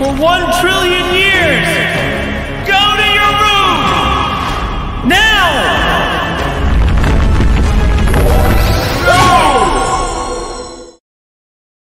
for one trillion years.